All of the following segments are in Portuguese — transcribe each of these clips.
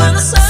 when the sun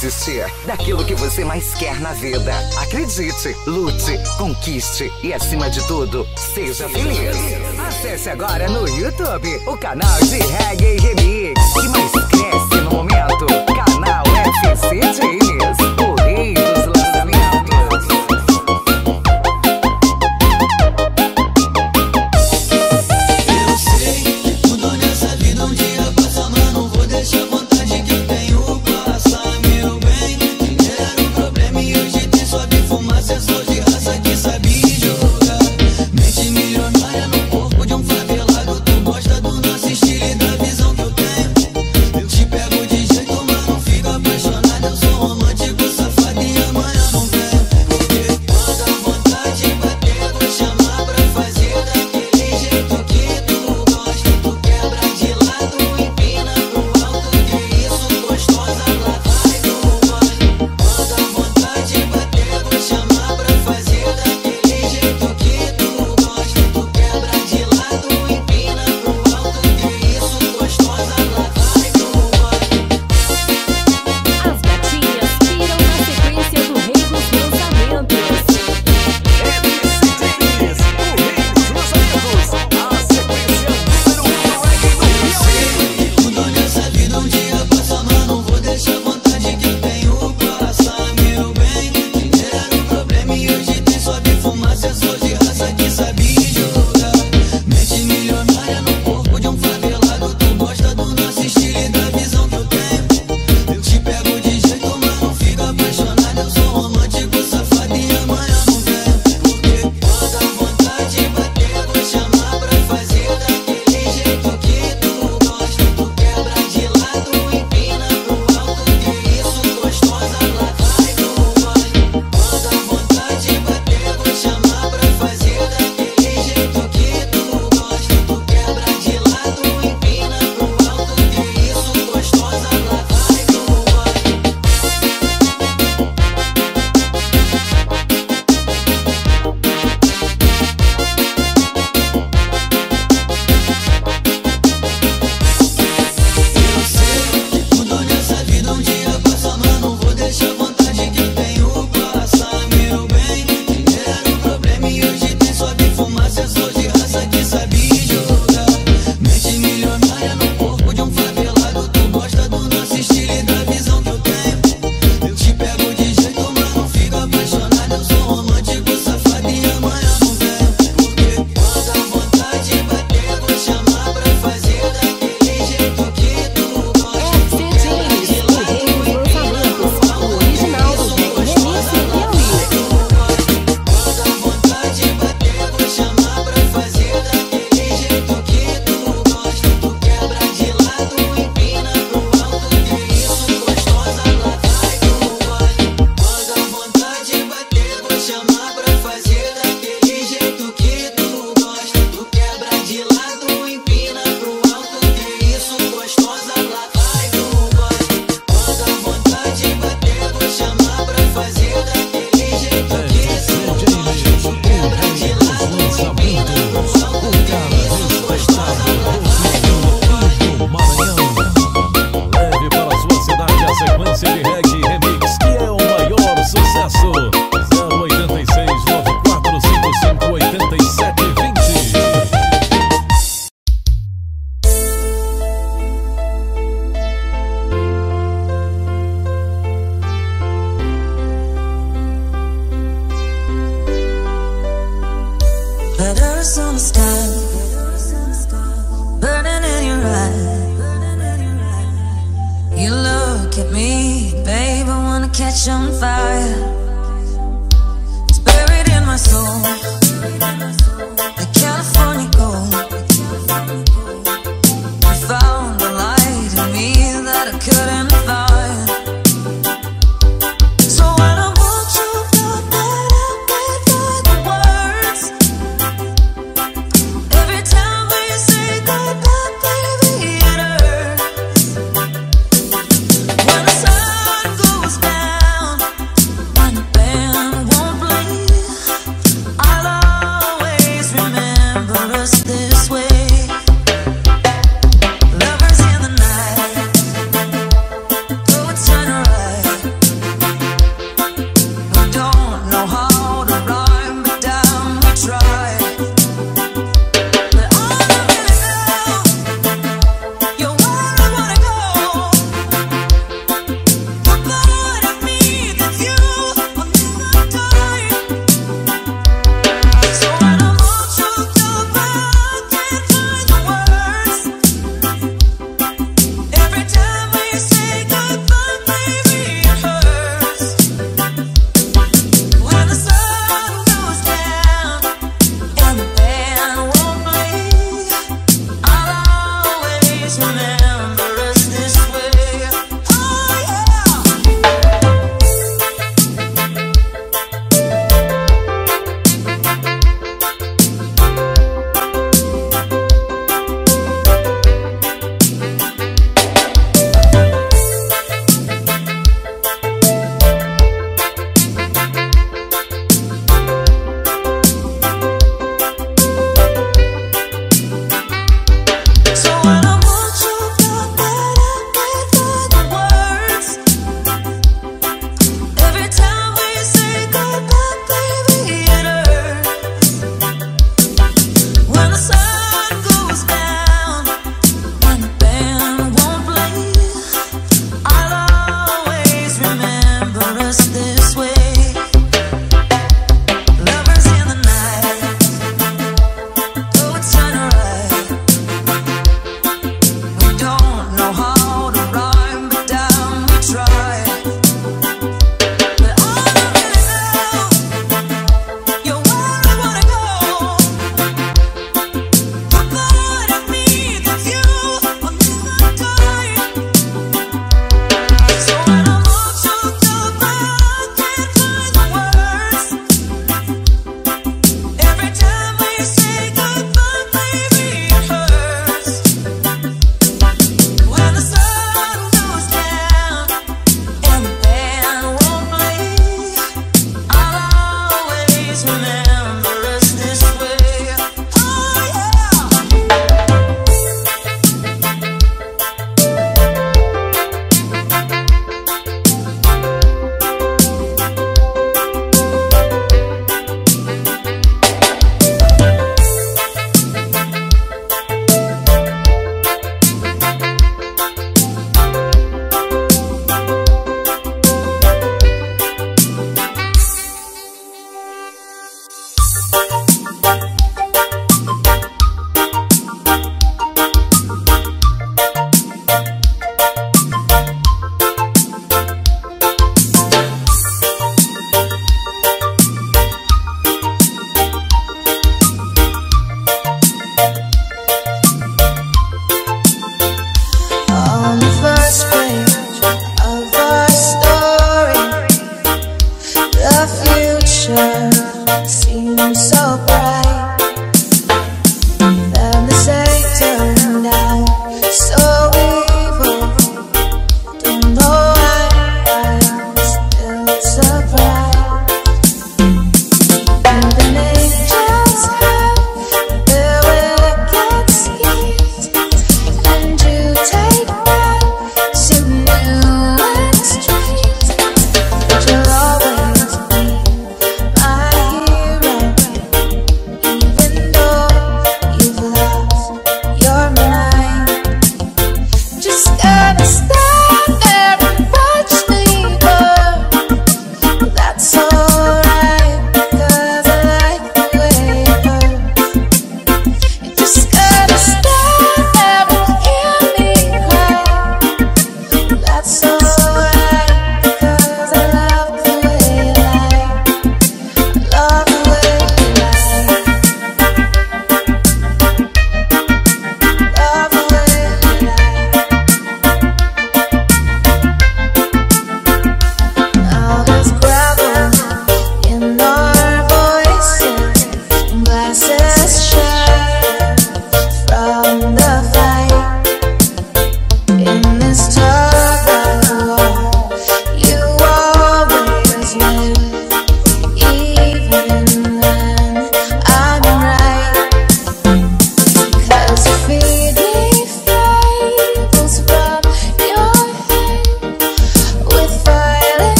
desistir daquilo que você mais quer na vida. Acredite, lute, conquiste e, acima de tudo, seja feliz. Acesse agora no YouTube o canal de Reggae Remix que mais cresce no momento. Canal FCD.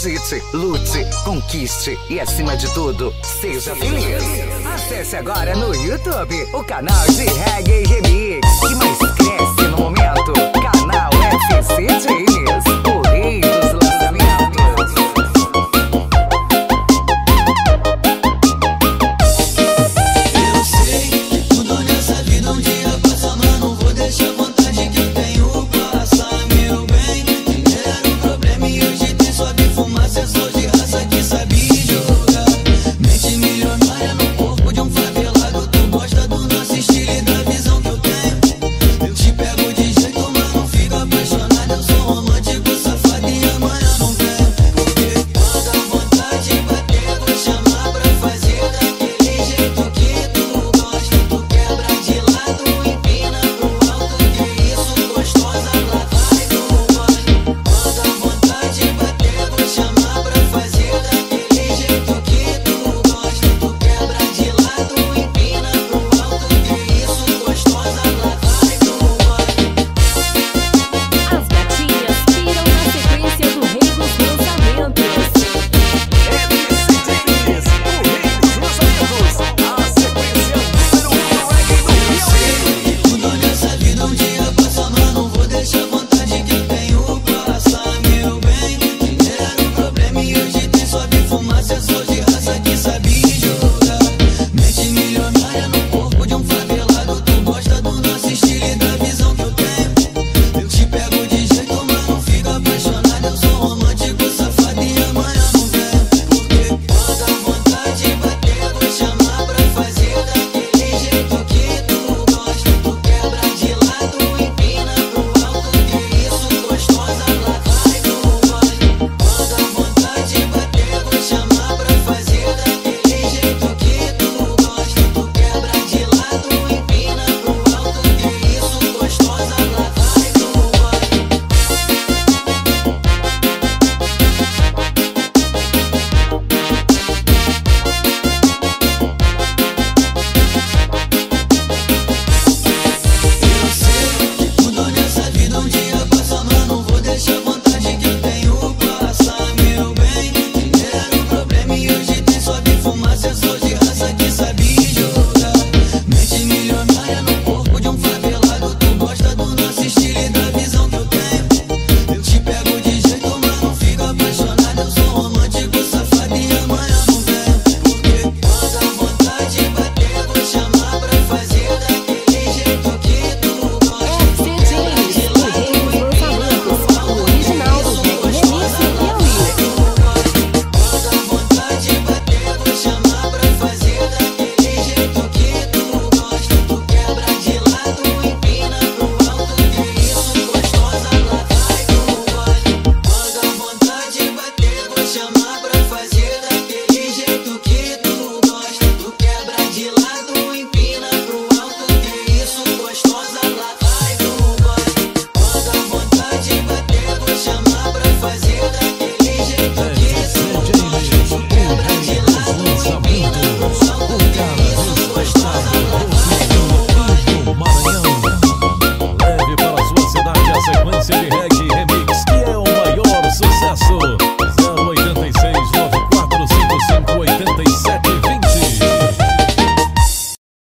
Acredite, lute, conquiste e, acima de tudo, seja feliz. Acesse agora no YouTube o canal de Reggae Remix que mais cresce no momento. Canal FCJ.